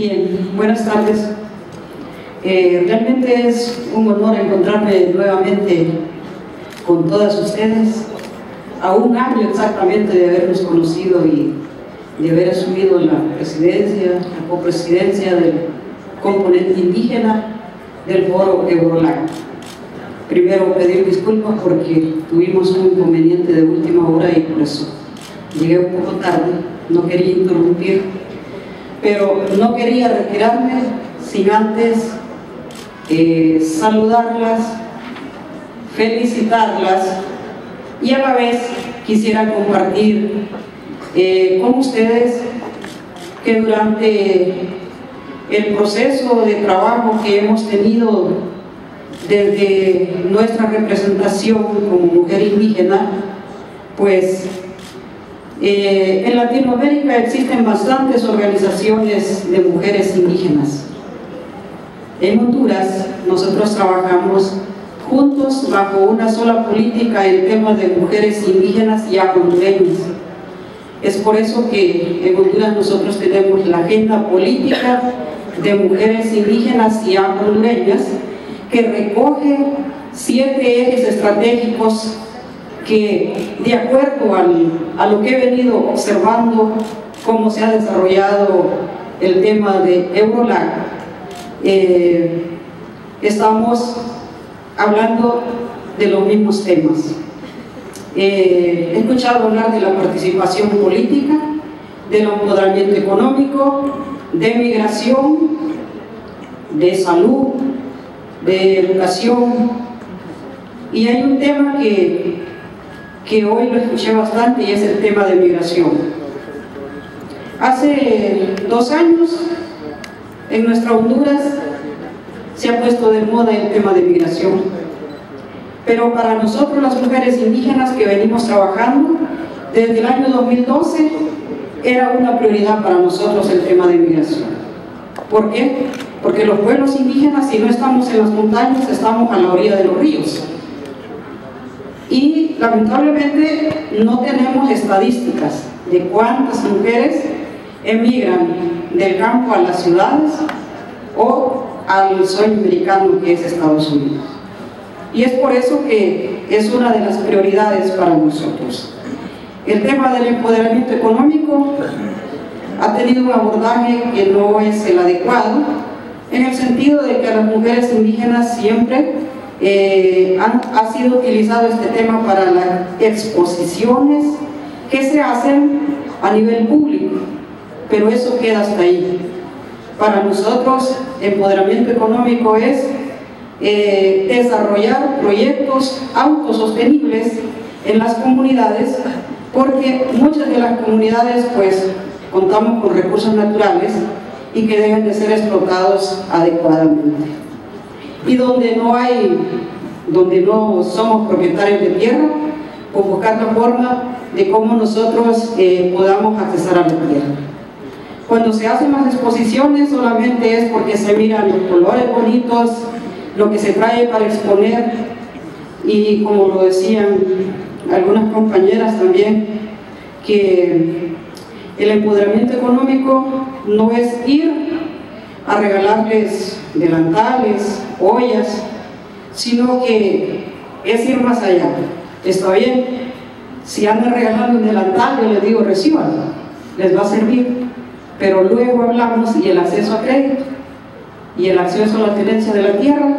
Bien, buenas tardes. Eh, realmente es un honor encontrarme nuevamente con todas ustedes, a un año exactamente de habernos conocido y de haber asumido la presidencia, la copresidencia del componente indígena del foro Eurolac. Primero pedir disculpas porque tuvimos un inconveniente de última hora y por eso llegué un poco tarde, no quería interrumpir, pero no quería retirarme sin antes eh, saludarlas, felicitarlas y a la vez quisiera compartir eh, con ustedes que durante el proceso de trabajo que hemos tenido desde nuestra representación como mujer indígena, pues eh, en Latinoamérica existen bastantes organizaciones de mujeres indígenas. En Honduras nosotros trabajamos juntos bajo una sola política en temas de mujeres indígenas y hondureñas. Es por eso que en Honduras nosotros tenemos la agenda política de mujeres indígenas y hondureñas que recoge siete ejes estratégicos que de acuerdo a lo que he venido observando, cómo se ha desarrollado el tema de Eurolac, eh, estamos hablando de los mismos temas. Eh, he escuchado hablar de la participación política, del empoderamiento económico, de migración, de salud, de educación. Y hay un tema que, que hoy lo escuché bastante y es el tema de migración. Hace dos años en nuestra Honduras se ha puesto de moda el tema de migración. Pero para nosotros las mujeres indígenas que venimos trabajando desde el año 2012 era una prioridad para nosotros el tema de migración. ¿Por qué? Porque los pueblos indígenas, si no estamos en las montañas, estamos a la orilla de los ríos. Y lamentablemente no tenemos estadísticas de cuántas mujeres emigran del campo a las ciudades o al sueño americano que es Estados Unidos. Y es por eso que es una de las prioridades para nosotros. El tema del empoderamiento económico ha tenido un abordaje que no es el adecuado, en el sentido de que las mujeres indígenas siempre eh, ha sido utilizado este tema para las exposiciones que se hacen a nivel público pero eso queda hasta ahí. Para nosotros, empoderamiento económico es eh, desarrollar proyectos autosostenibles en las comunidades, porque muchas de las comunidades pues contamos con recursos naturales y que deben de ser explotados adecuadamente. Y donde no hay, donde no somos propietarios de tierra, pues buscar la forma de cómo nosotros eh, podamos acceder a la tierra. Cuando se hacen las exposiciones solamente es porque se miran los colores bonitos, lo que se trae para exponer y como lo decían algunas compañeras también, que el empoderamiento económico no es ir a regalarles delantales, ollas, sino que es ir más allá. Está bien, si andan regalando un delantal, yo les digo, reciban, les va a servir pero luego hablamos y el acceso a crédito, y el acceso a la tenencia de la tierra,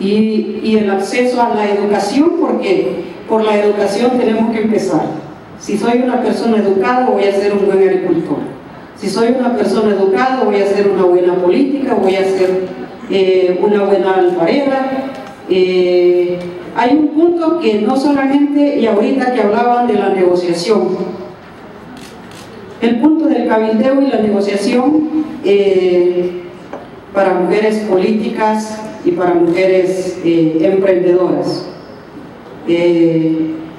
y, y el acceso a la educación, porque por la educación tenemos que empezar. Si soy una persona educada, voy a ser un buen agricultor. Si soy una persona educada, voy a ser una buena política, voy a ser eh, una buena alfarera. Eh, hay un punto que no solamente, y ahorita que hablaban de la negociación, el punto del cabildeo y la negociación eh, para mujeres políticas y para mujeres emprendedoras.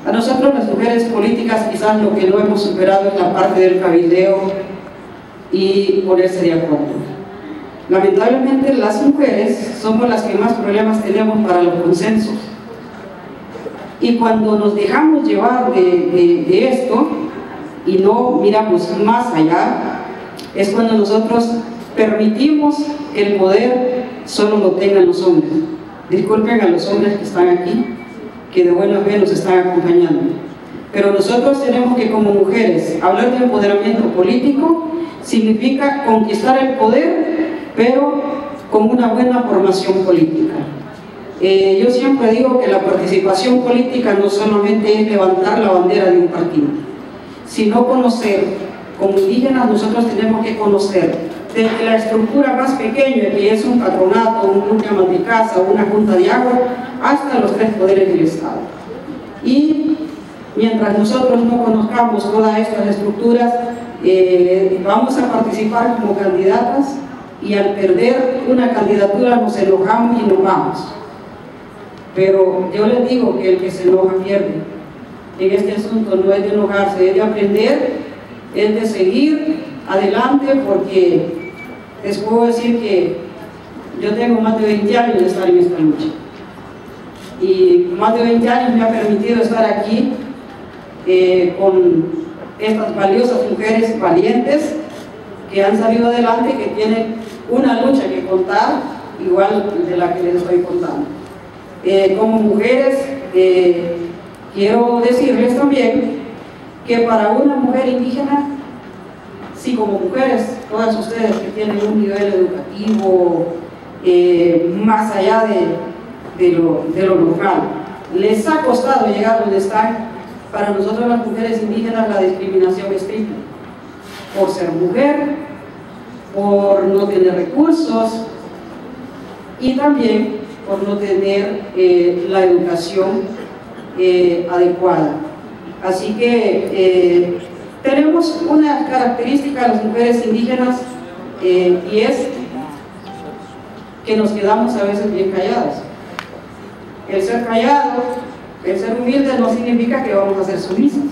A nosotros las mujeres políticas quizás lo que no hemos superado es la parte del cabildeo y ponerse de acuerdo. Lamentablemente las mujeres somos las que más problemas tenemos para los consensos. Y cuando nos dejamos llevar de esto, y no miramos más allá, es cuando nosotros permitimos que el poder solo lo tengan los hombres. Disculpen a los hombres que están aquí, que de buena fe nos están acompañando. Pero nosotros tenemos que como mujeres hablar de empoderamiento político significa conquistar el poder, pero con una buena formación política. Eh, yo siempre digo que la participación política no solamente es levantar la bandera de un partido, sino conocer, como indígenas nosotros tenemos que conocer desde la estructura más pequeña, que es un patronato, un grupo de casa, una junta de agua, hasta los tres poderes del Estado. Y mientras nosotros no conozcamos todas estas estructuras, eh, vamos a participar como candidatas y al perder una candidatura nos enojamos y nos vamos. Pero yo les digo que el que se enoja pierde. En este asunto no es de enojarse, es de aprender, es de seguir adelante porque les puedo decir que yo tengo más de 20 años de estar en esta lucha. Y más de 20 años me ha permitido estar aquí eh, con estas valiosas mujeres valientes que han salido adelante, que tienen una lucha que contar, igual de la que les estoy contando. Eh, como mujeres, eh, quiero decirles también que para una mujer indígena, si como mujeres, todas ustedes que tienen un nivel educativo eh, más allá de, lo, de lo normal, les ha costado llegar donde están, para nosotros las mujeres indígenas la discriminación es triple. Por ser mujer, por no tener recursos y también por no tener eh, la educación eh, adecuada. Así que eh, tenemos una característica de las mujeres indígenas y es que nos quedamos a veces bien calladas. El ser callado, el ser humilde no significa que vamos a ser sumisas.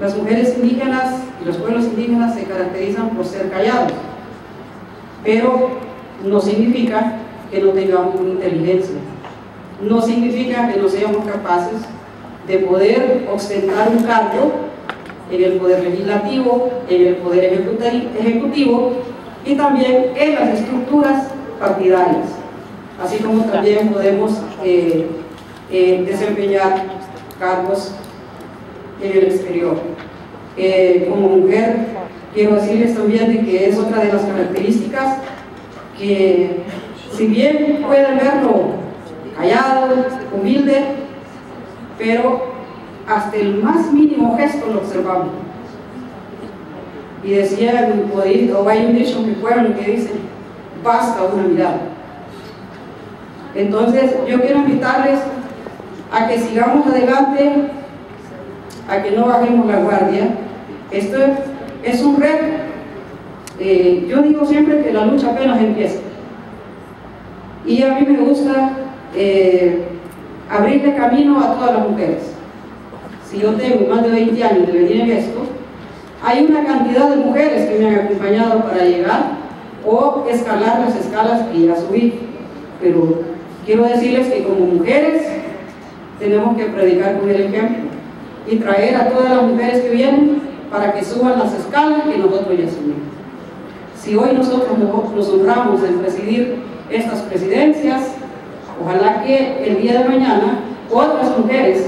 Las mujeres indígenas y los pueblos indígenas se caracterizan por ser callados, pero no significa que no tengamos inteligencia, no significa que no seamos capaces de poder ostentar un cargo en el poder legislativo, en el poder ejecutivo y también en las estructuras partidarias, así como también podemos eh, eh, desempeñar cargos en el exterior. Eh, como mujer, quiero decirles también que es otra de las características que, si bien pueden verlo callado, humilde, pero hasta el más mínimo gesto lo observamos. Y decía, o hay un dicho en mi pueblo que dice, basta una mirada. Entonces, yo quiero invitarles a que sigamos adelante a que no bajemos la guardia. Esto es un reto. Eh, yo digo siempre que la lucha apenas empieza. Y a mí me gusta eh, abrirle camino a todas las mujeres. Si yo tengo más de 20 años de venir en esto, hay una cantidad de mujeres que me han acompañado para llegar o escalar las escalas y ir a subir. Pero quiero decirles que como mujeres tenemos que predicar con el ejemplo y traer a todas las mujeres que vienen para que suban las escalas que nosotros ya subimos. Si hoy nosotros nos honramos en presidir estas presidencias, ojalá que el día de mañana otras mujeres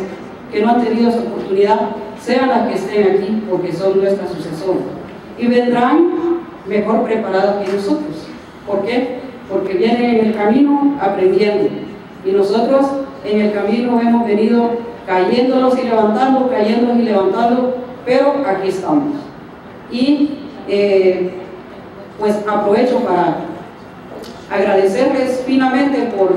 que no han tenido esa oportunidad sean las que estén aquí porque son nuestras sucesoras y vendrán mejor preparadas que nosotros. ¿Por qué? Porque vienen en el camino aprendiendo y nosotros en el camino hemos venido cayéndolos y levantando, cayéndolos y levantando, pero aquí estamos. Y eh, pues aprovecho para agradecerles finamente por,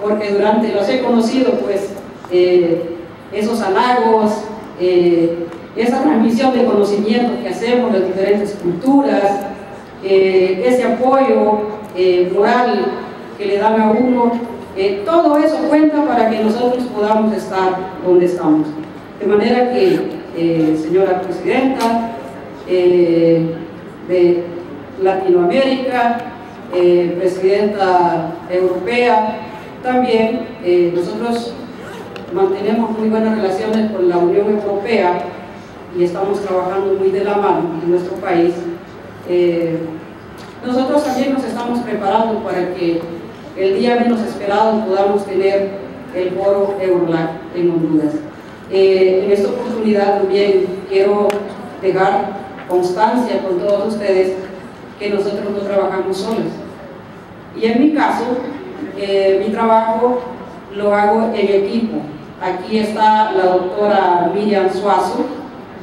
porque durante los he conocido, pues eh, esos halagos, eh, esa transmisión de conocimiento que hacemos de diferentes culturas, ese apoyo moral que le dan a uno eh, todo eso cuenta para que nosotros podamos estar donde estamos. De manera que, eh, señora Presidenta eh, de Latinoamérica, Presidenta Europea, también nosotros mantenemos muy buenas relaciones con la Unión Europea y estamos trabajando muy de la mano en nuestro país nosotros también nos estamos preparando para que el día menos esperado podamos tener el foro Eurolac en Honduras. Eh, en esta oportunidad también quiero dejar constancia con todos ustedes que nosotros no trabajamos solos. Y en mi caso, eh, mi trabajo lo hago en equipo. Aquí está la doctora Miriam Suazo,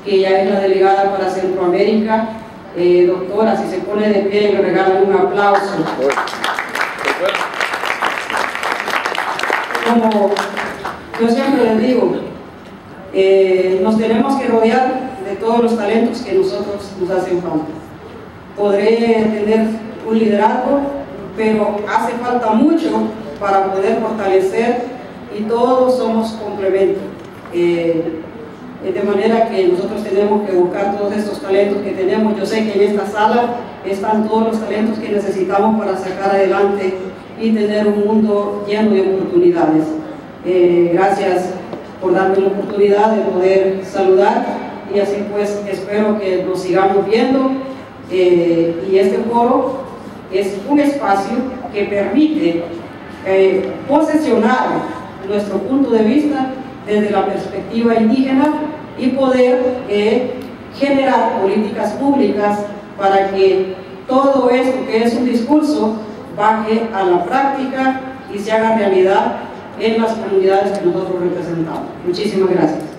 que ella es la delegada para Centroamérica. Eh, doctora, si se pone de pie, le regalan un aplauso. Como yo siempre les digo, eh, nos tenemos que rodear de todos los talentos que nosotros nos hacen falta. Podré tener un liderazgo, pero hace falta mucho para poder fortalecer y todos somos complementos. Eh, de manera que nosotros tenemos que buscar todos estos talentos que tenemos. Yo sé que en esta sala están todos los talentos que necesitamos para sacar adelante y tener un mundo lleno de oportunidades. Eh, gracias por darme la oportunidad de poder saludar y así pues espero que nos sigamos viendo eh, y este foro es un espacio que permite eh, posesionar nuestro punto de vista desde la perspectiva indígena y poder eh, generar políticas públicas para que todo esto que es un discurso baje a la práctica y se haga realidad en las comunidades que nosotros representamos. Muchísimas gracias.